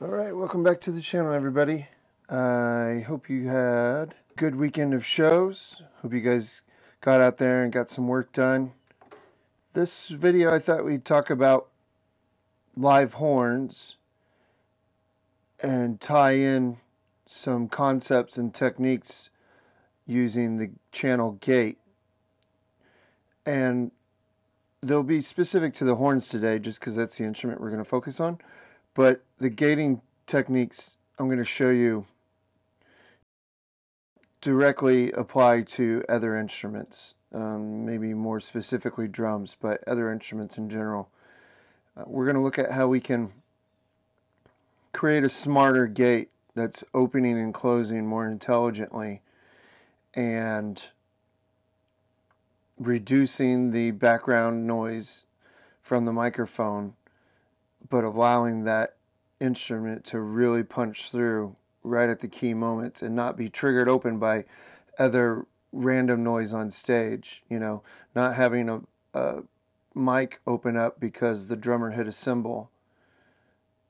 All right, welcome back to the channel, everybody. I hope you had a good weekend of shows. Hope you guys got out there and got some work done. This video, I thought we'd talk about live horns and tie in some concepts and techniques using the channel gate. And they'll be specific to the horns today just because that's the instrument we're going to focus on. But the gating techniques I'm going to show you directly apply to other instruments, um, maybe more specifically drums, but other instruments in general. Uh, we're going to look at how we can create a smarter gate that's opening and closing more intelligently and reducing the background noise from the microphone but allowing that instrument to really punch through right at the key moments and not be triggered open by other random noise on stage. You know, not having a, a mic open up because the drummer hit a cymbal.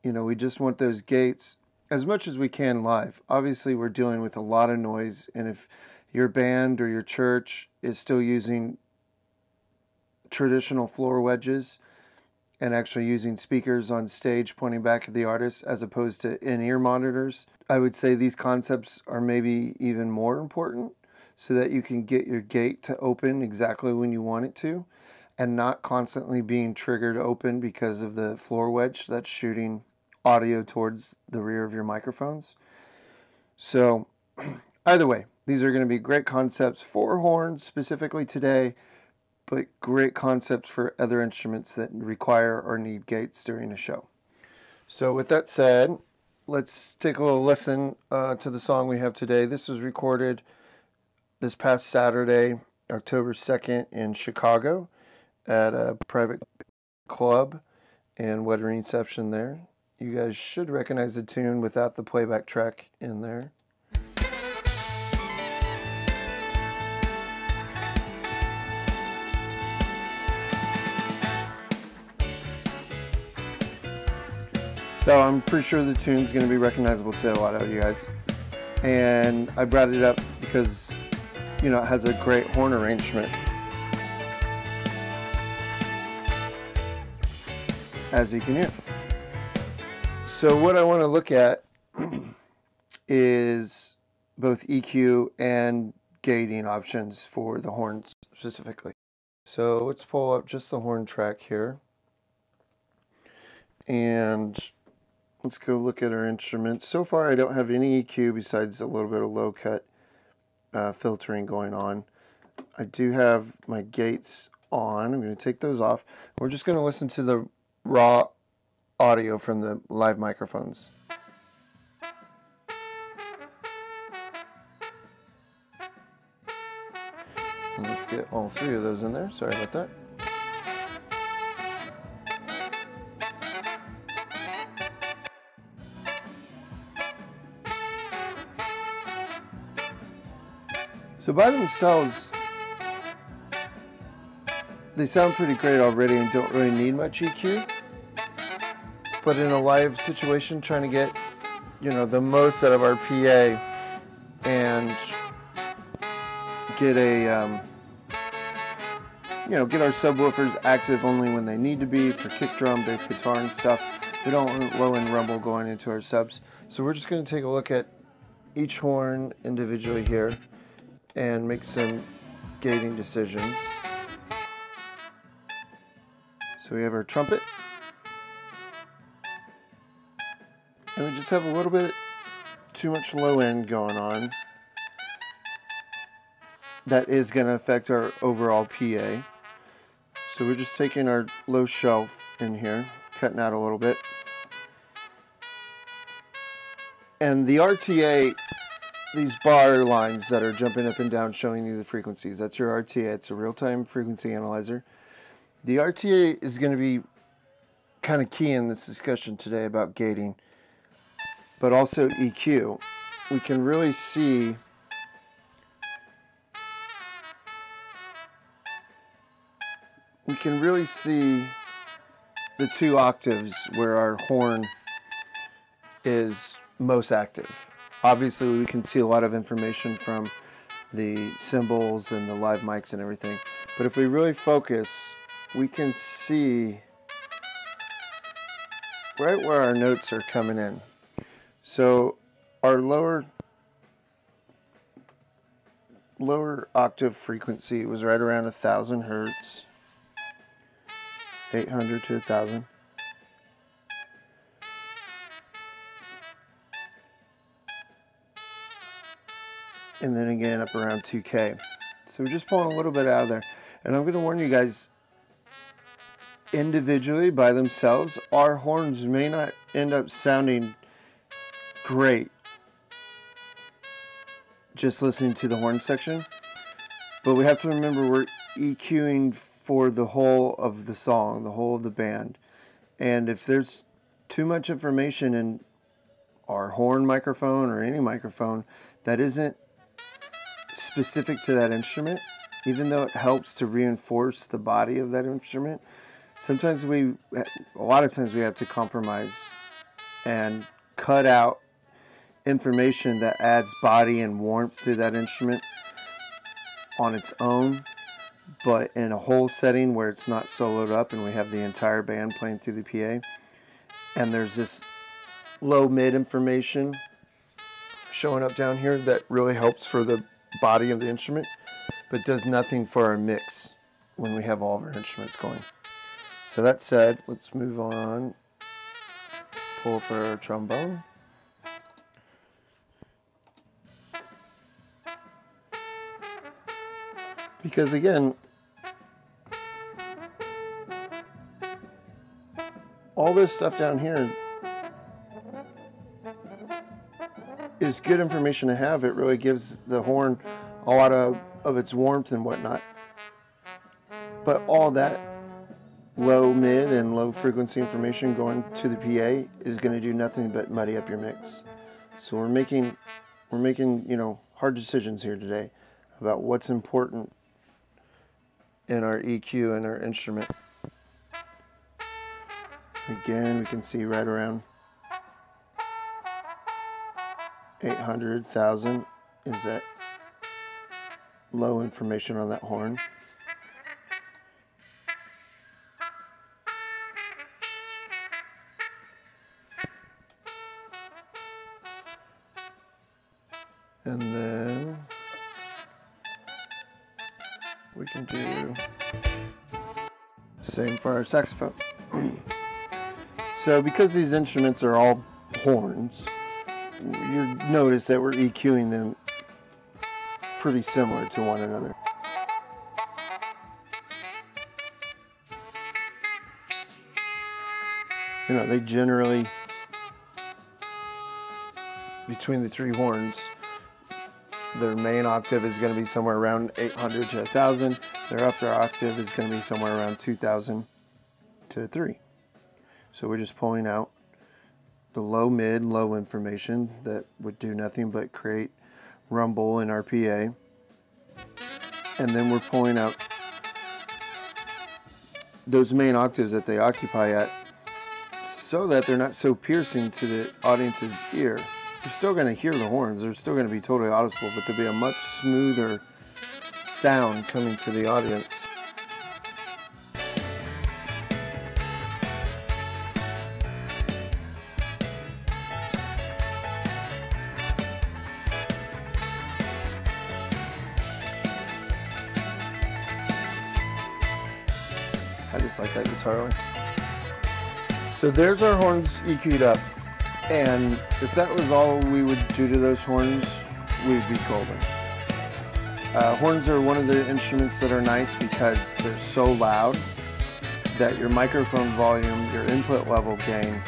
You know, we just want those gates as much as we can live. Obviously, we're dealing with a lot of noise, and if your band or your church is still using traditional floor wedges, and actually using speakers on stage pointing back at the artist as opposed to in-ear monitors. I would say these concepts are maybe even more important so that you can get your gate to open exactly when you want it to and not constantly being triggered open because of the floor wedge that's shooting audio towards the rear of your microphones. So either way, these are going to be great concepts for horns specifically today but great concepts for other instruments that require or need gates during a show. So with that said, let's take a little listen uh, to the song we have today. This was recorded this past Saturday, October 2nd in Chicago at a private club and wedding reception there. You guys should recognize the tune without the playback track in there. So I'm pretty sure the tune's going to be recognizable to a lot of you guys. And I brought it up because, you know, it has a great horn arrangement. As you can hear. So what I want to look at is both EQ and gating options for the horns specifically. So let's pull up just the horn track here. And let's go look at our instruments. So far I don't have any EQ besides a little bit of low cut uh, filtering going on. I do have my gates on. I'm going to take those off. We're just going to listen to the raw audio from the live microphones. And let's get all three of those in there. Sorry about that. So by themselves, they sound pretty great already and don't really need much EQ. But in a live situation, trying to get, you know, the most out of our PA and get a, um, you know, get our subwoofers active only when they need to be for kick drum, bass guitar and stuff. We don't want low end rumble going into our subs. So we're just going to take a look at each horn individually here and make some gating decisions. So we have our trumpet. And we just have a little bit too much low end going on. That is going to affect our overall PA. So we're just taking our low shelf in here, cutting out a little bit. And the RTA these bar lines that are jumping up and down showing you the frequencies. That's your RTA. It's a real-time frequency analyzer. The RTA is going to be kind of key in this discussion today about gating, but also EQ. We can really see we can really see the two octaves where our horn is most active. Obviously, we can see a lot of information from the cymbals and the live mics and everything. But if we really focus, we can see right where our notes are coming in. So our lower lower octave frequency was right around a thousand hertz 800 to a thousand and then again up around 2k so we're just pulling a little bit out of there and I'm going to warn you guys individually by themselves our horns may not end up sounding great just listening to the horn section. But we have to remember we're EQing for the whole of the song, the whole of the band. And if there's too much information in our horn microphone or any microphone that isn't specific to that instrument, even though it helps to reinforce the body of that instrument, sometimes we, a lot of times we have to compromise and cut out information that adds body and warmth to that instrument on its own, but in a whole setting where it's not soloed up and we have the entire band playing through the PA. And there's this low mid information showing up down here that really helps for the body of the instrument, but does nothing for our mix when we have all of our instruments going. So that said, let's move on. Pull for our trombone. Because again, all this stuff down here is good information to have. It really gives the horn a lot of, of its warmth and whatnot. But all that low, mid, and low frequency information going to the PA is going to do nothing but muddy up your mix. So we're making we're making, you know, hard decisions here today about what's important in our EQ and our instrument. Again, we can see right around 800,000 is that low information on that horn. And then we can do same for our saxophone. so because these instruments are all horns, you notice that we're EQing them pretty similar to one another. You know, they generally, between the three horns, their main octave is going to be somewhere around 800 to 1000. Their upper octave is going to be somewhere around 2000 to 3. So we're just pulling out the low, mid, low information that would do nothing but create rumble in our PA. And then we're pulling out those main octaves that they occupy at so that they're not so piercing to the audience's ear. You're still going to hear the horns. They're still going to be totally audible, but there'll be a much smoother sound coming to the audience. I just like that guitar line. So there's our horns EQ'd up. And if that was all we would do to those horns, we'd be golden. Uh, horns are one of the instruments that are nice because they're so loud that your microphone volume, your input level gain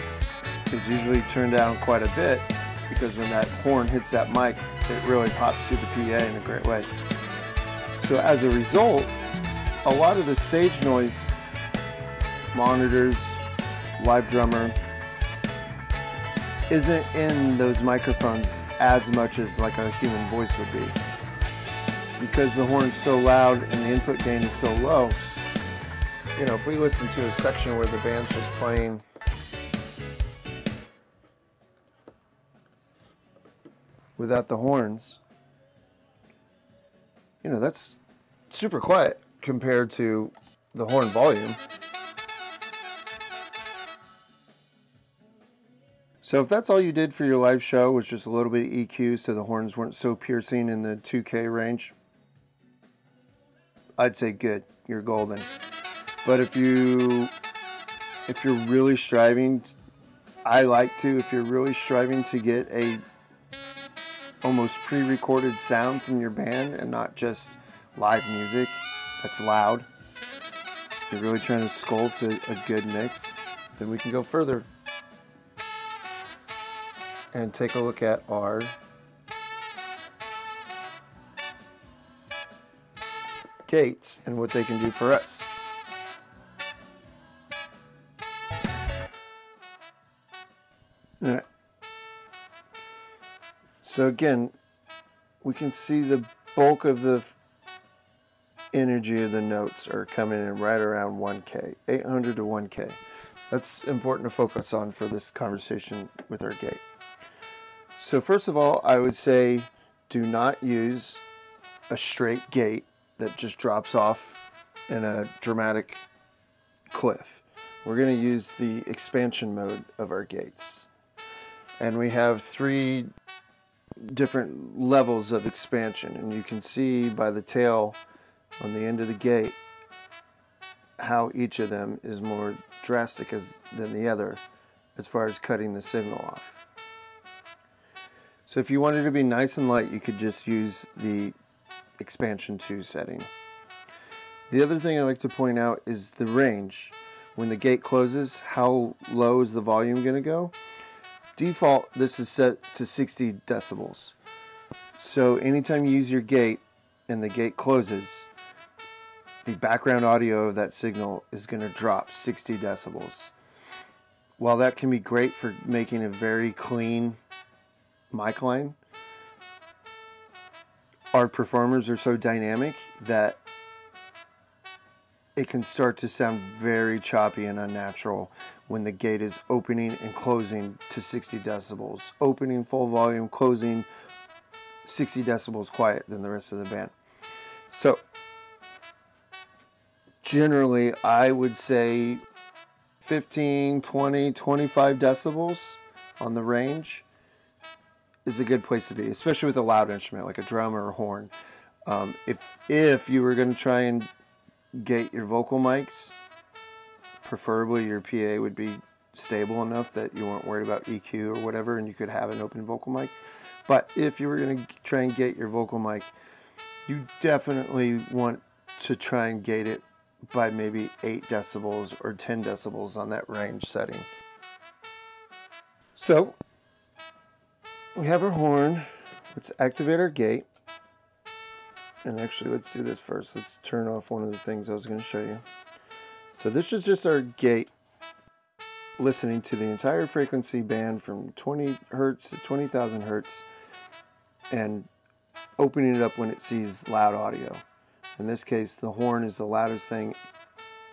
is usually turned down quite a bit because when that horn hits that mic, it really pops through the PA in a great way. So as a result, a lot of the stage noise, monitors, live drummer, isn't in those microphones as much as like a human voice would be. Because the horn's so loud and the input gain is so low, you know, if we listen to a section where the band's just playing without the horns, you know, that's super quiet compared to the horn volume. So if that's all you did for your live show was just a little bit of EQ so the horns weren't so piercing in the 2K range, I'd say good, you're golden. But if you if you're really striving I like to if you're really striving to get a almost pre-recorded sound from your band and not just live music that's loud. If you're really trying to sculpt a, a good mix, then we can go further and take a look at our gates and what they can do for us. Alright. So again, we can see the bulk of the energy of the notes are coming in right around 1K, 800 to 1K. That's important to focus on for this conversation with our gate. So first of all, I would say do not use a straight gate that just drops off in a dramatic cliff. We're going to use the expansion mode of our gates. And we have three different levels of expansion. And you can see by the tail on the end of the gate how each of them is more drastic as, than the other as far as cutting the signal off. So if you wanted to be nice and light, you could just use the expansion 2 setting. The other thing I like to point out is the range. When the gate closes, how low is the volume going to go? Default, this is set to 60 decibels. So anytime you use your gate and the gate closes, the background audio of that signal is going to drop 60 decibels. While that can be great for making a very clean mic line, our performers are so dynamic that it can start to sound very choppy and unnatural when the gate is opening and closing to 60 decibels. Opening full volume, closing 60 decibels quiet than the rest of the band. So, generally, I would say 15, 20, 25 decibels on the range is a good place to be, especially with a loud instrument like a drum or a horn. Um, if if you were going to try and gate your vocal mics, preferably your PA would be stable enough that you weren't worried about EQ or whatever, and you could have an open vocal mic. But if you were going to try and gate your vocal mic, you definitely want to try and gate it by maybe 8 decibels or 10 decibels on that range setting. So we have our horn. Let's activate our gate. And actually, let's do this first. Let's turn off one of the things I was going to show you. So this is just our gate listening to the entire frequency band from 20 hertz to 20,000 hertz and opening it up when it sees loud audio. In this case, the horn is the loudest thing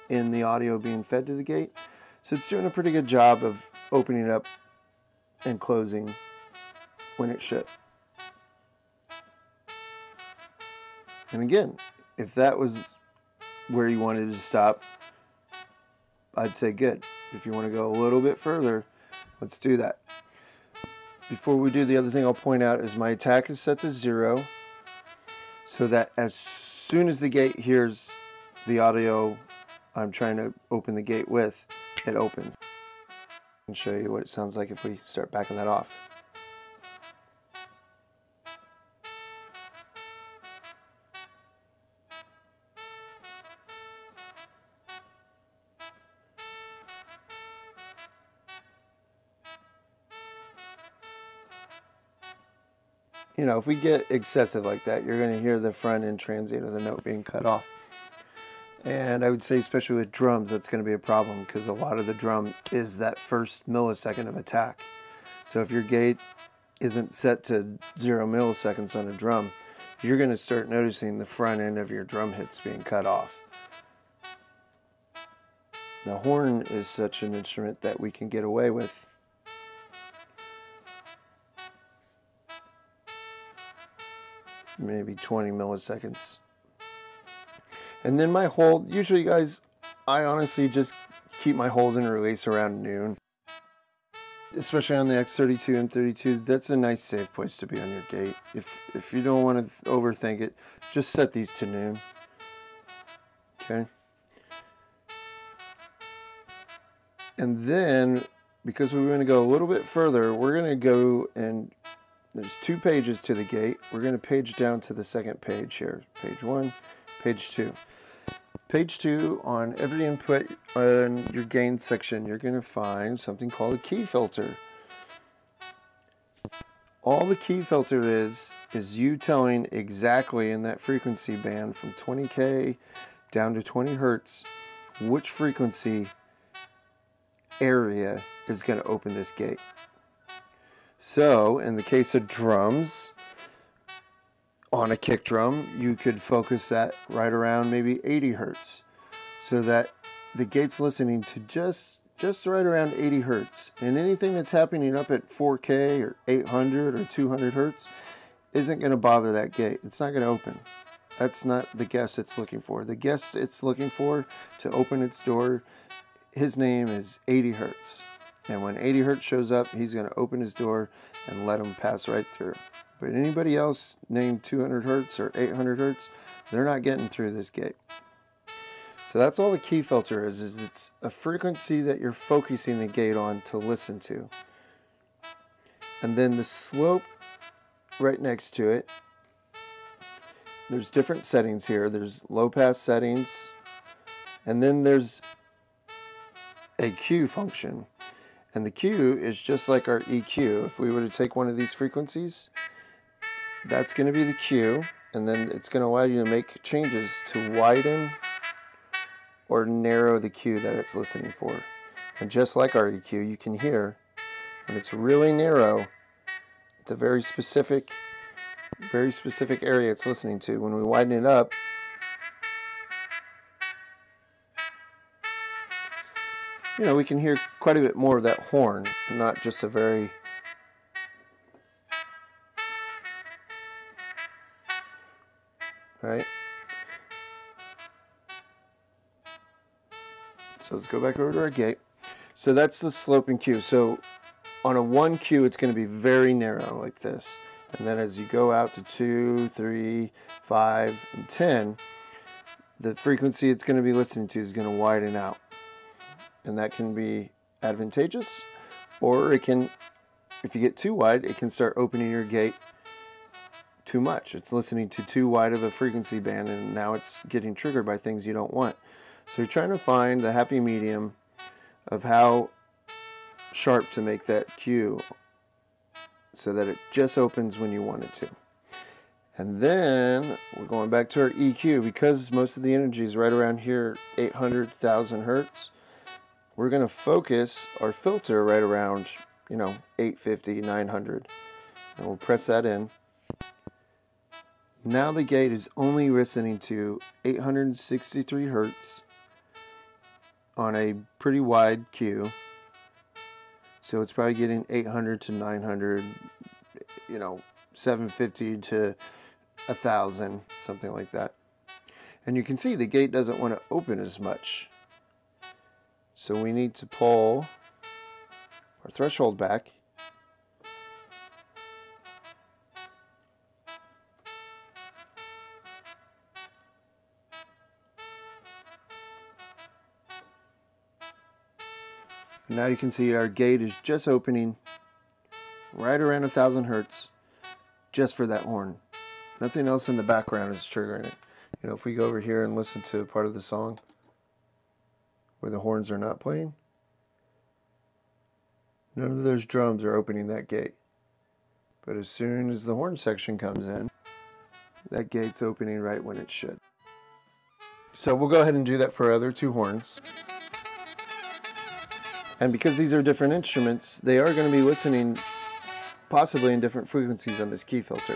in the audio being fed to the gate. So it's doing a pretty good job of opening it up and closing when it should. And again, if that was where you wanted to stop, I'd say good. If you want to go a little bit further, let's do that. Before we do, the other thing I'll point out is my attack is set to zero so that as soon as the gate hears the audio I'm trying to open the gate with, it opens. And show you what it sounds like if we start backing that off. Know, if we get excessive like that, you're going to hear the front end transient of the note being cut off. And I would say, especially with drums, that's going to be a problem because a lot of the drum is that first millisecond of attack. So if your gate isn't set to zero milliseconds on a drum, you're going to start noticing the front end of your drum hits being cut off. The horn is such an instrument that we can get away with maybe 20 milliseconds. And then my hold, usually guys, I honestly just keep my hold and release around noon. Especially on the X32 and 32, that's a nice safe place to be on your gate. If, if you don't want to overthink it, just set these to noon. Okay. And then, because we're going to go a little bit further, we're going to go and there's two pages to the gate. We're going to page down to the second page here. Page one, page two. Page two, on every input on your gain section, you're going to find something called a key filter. All the key filter is, is you telling exactly in that frequency band from 20K down to 20 Hertz, which frequency area is going to open this gate. So, in the case of drums, on a kick drum, you could focus that right around maybe 80 hertz so that the gate's listening to just just right around 80 hertz. And anything that's happening up at 4K or 800 or 200 hertz isn't going to bother that gate. It's not going to open. That's not the guest it's looking for. The guest it's looking for to open its door, his name is 80 hertz. And when 80 hertz shows up, he's going to open his door and let him pass right through. But anybody else named 200 hertz or 800 hertz, they're not getting through this gate. So that's all the key filter is, is it's a frequency that you're focusing the gate on to listen to. And then the slope right next to it, there's different settings here. There's low pass settings, and then there's a Q function. And the Q is just like our EQ. If we were to take one of these frequencies, that's going to be the Q. And then it's going to allow you to make changes to widen or narrow the Q that it's listening for. And just like our EQ, you can hear when it's really narrow, it's a very specific, very specific area it's listening to. When we widen it up, you know, we can hear quite a bit more of that horn, not just a very right? So let's go back over to our gate. So that's the sloping Q. So on a 1 Q, it's going to be very narrow like this. And then as you go out to two, three, five, and 10, the frequency it's going to be listening to is going to widen out and that can be advantageous or it can if you get too wide it can start opening your gate too much. It's listening to too wide of a frequency band and now it's getting triggered by things you don't want. So you're trying to find the happy medium of how sharp to make that Q so that it just opens when you want it to. And then we're going back to our EQ because most of the energy is right around here 800,000 hertz we're going to focus our filter right around, you know, 850, 900. And we'll press that in. Now the gate is only listening to 863 hertz on a pretty wide Q. So it's probably getting 800 to 900, you know, 750 to 1000, something like that. And you can see the gate doesn't want to open as much. So we need to pull our threshold back. Now you can see our gate is just opening right around a thousand hertz just for that horn. Nothing else in the background is triggering it. You know, if we go over here and listen to part of the song where the horns are not playing. None of those drums are opening that gate. But as soon as the horn section comes in, that gate's opening right when it should. So we'll go ahead and do that for other two horns. And because these are different instruments, they are going to be listening possibly in different frequencies on this key filter.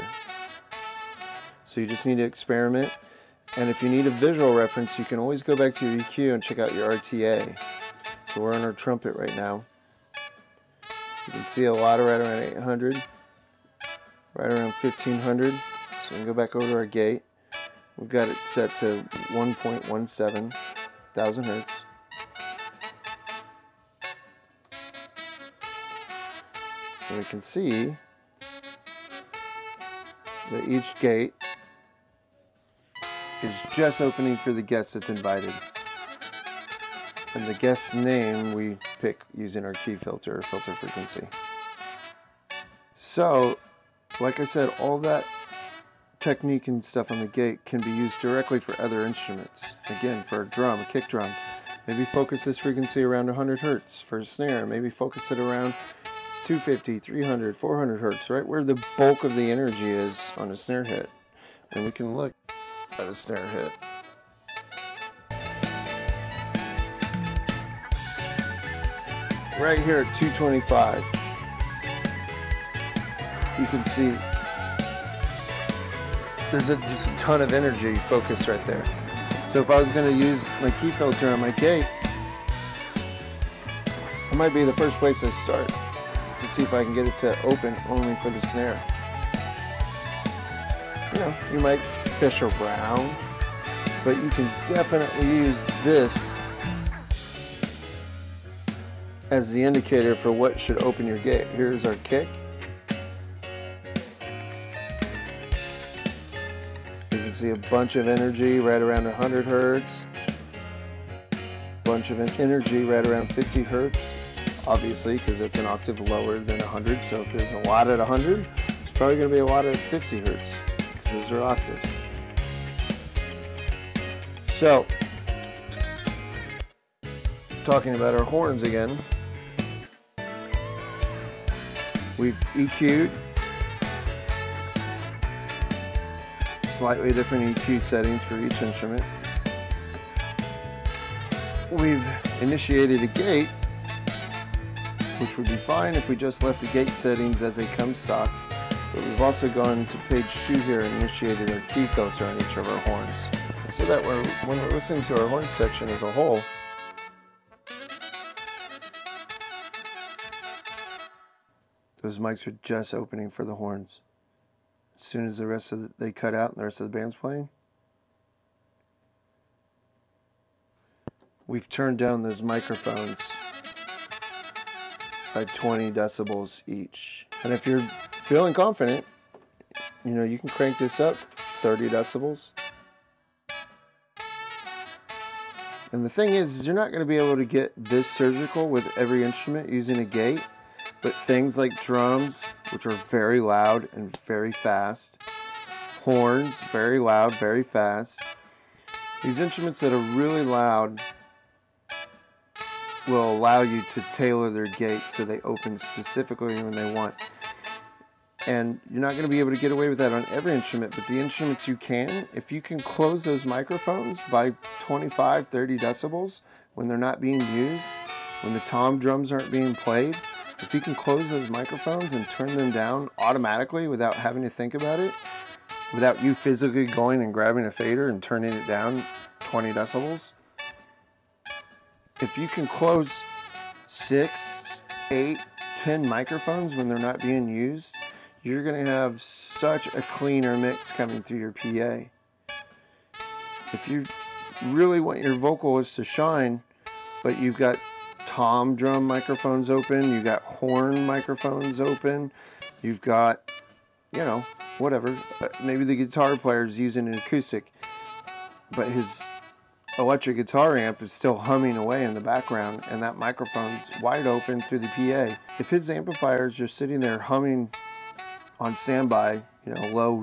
So you just need to experiment and if you need a visual reference, you can always go back to your EQ and check out your RTA. So we're on our trumpet right now. You can see a lot of right around 800, right around 1500. So and go back over to our gate. We've got it set to 1.17 thousand hertz. And we can see that each gate is just opening for the guest that's invited. And the guest's name we pick using our key filter or filter frequency. So, like I said, all that technique and stuff on the gate can be used directly for other instruments. Again, for a drum, a kick drum. Maybe focus this frequency around 100 hertz for a snare. Maybe focus it around 250, 300, 400 hertz, right where the bulk of the energy is on a snare hit. And we can look a snare hit. Right here at 225, you can see there's a, just a ton of energy focused right there. So if I was going to use my key filter on my gate, it might be the first place I start to see if I can get it to open only for the snare. You know, you might fish around, but you can definitely use this as the indicator for what should open your gate. Here's our kick. You can see a bunch of energy right around 100 hertz. Bunch of energy right around 50 hertz, obviously, because it's an octave lower than 100. So if there's a lot at 100, it's probably going to be a lot at 50 hertz, because those are octaves. So, talking about our horns again, we've EQ'd slightly different EQ settings for each instrument. We've initiated a gate, which would be fine if we just left the gate settings as they come stock. But we've also gone to page two here and initiated our key filter on each of our horns. So that we're, when we're listening to our horn section as a whole, those mics are just opening for the horns. As soon as the rest of the, they cut out and the rest of the band's playing, we've turned down those microphones by 20 decibels each. And if you're feeling confident, you know, you can crank this up 30 decibels. And the thing is, is you're not going to be able to get this surgical with every instrument using a gate. But things like drums, which are very loud and very fast, horns, very loud, very fast. These instruments that are really loud will allow you to tailor their gates so they open specifically when they want. And you're not going to be able to get away with that on every instrument, but the instruments you can, if you can close those microphones by 25, 30 decibels when they're not being used, when the tom drums aren't being played, if you can close those microphones and turn them down automatically without having to think about it, without you physically going and grabbing a fader and turning it down 20 decibels, if you can close six, eight, ten microphones when they're not being used, you're going to have such a cleaner mix coming through your PA. If you really want your vocalist to shine, but you've got tom drum microphones open, you've got horn microphones open, you've got, you know, whatever. Uh, maybe the guitar player is using an acoustic, but his electric guitar amp is still humming away in the background and that microphone's wide open through the PA. If his amplifier is just sitting there humming on standby, you know, low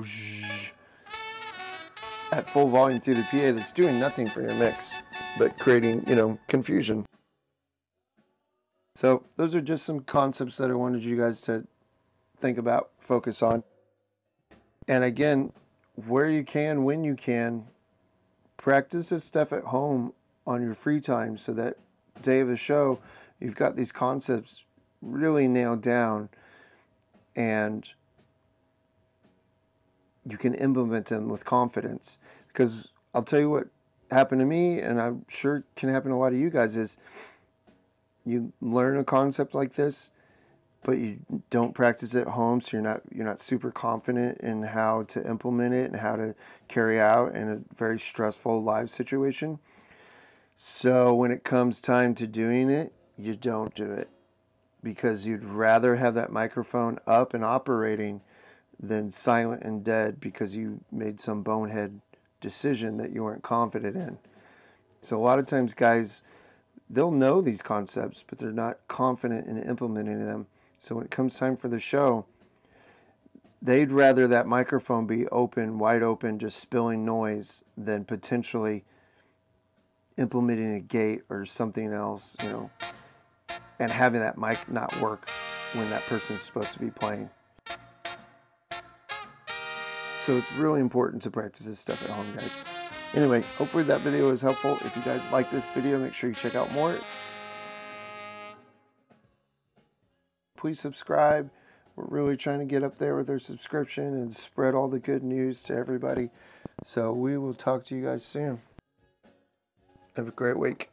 at full volume through the PA that's doing nothing for your mix but creating, you know, confusion. So those are just some concepts that I wanted you guys to think about, focus on. And again, where you can, when you can, practice this stuff at home on your free time so that day of the show, you've got these concepts really nailed down and you can implement them with confidence. Because I'll tell you what happened to me, and I'm sure can happen to a lot of you guys, is you learn a concept like this, but you don't practice at home, so you're not you're not super confident in how to implement it and how to carry out in a very stressful live situation. So when it comes time to doing it, you don't do it because you'd rather have that microphone up and operating than silent and dead because you made some bonehead decision that you weren't confident in. So a lot of times guys they'll know these concepts but they're not confident in implementing them. So when it comes time for the show, they'd rather that microphone be open, wide open, just spilling noise than potentially implementing a gate or something else, you know, and having that mic not work when that person's supposed to be playing. So it's really important to practice this stuff at home, guys. Anyway, hopefully that video was helpful. If you guys like this video, make sure you check out more. Please subscribe. We're really trying to get up there with our subscription and spread all the good news to everybody. So we will talk to you guys soon. Have a great week.